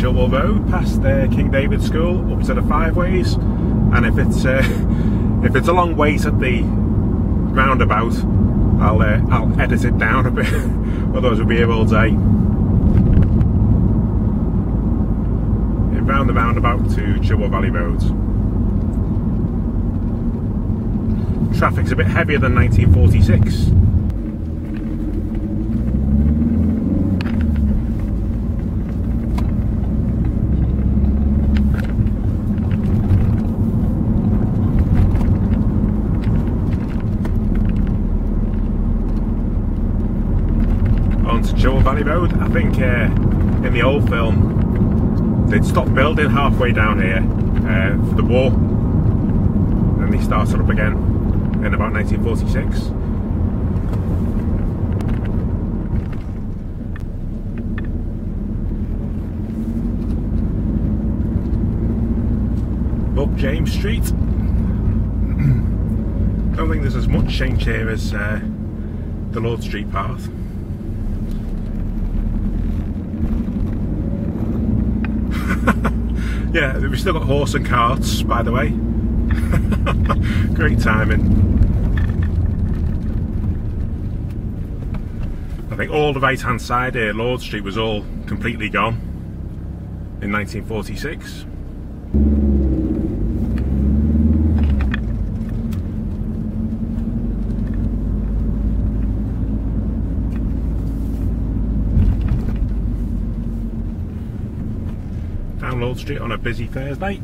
Childwall Road, past the King David School, up to the Five Ways. And if it's uh, if it's a long wait at the roundabout, I'll uh, I'll edit it down a bit. Otherwise, we'll be here all day. Round the roundabout to Childwall Valley Road. Traffic's a bit heavier than 1946. Childwall Valley Road. I think uh, in the old film they'd stopped building halfway down here uh, for the war and they started up again in about 1946. Up James Street. Don't think there's as much change here as uh, the Lord Street path. Yeah, we've still got horse and carts, by the way. Great timing. I think all the right hand side here, Lord Street, was all completely gone in 1946. Lord Street on a busy Thursday.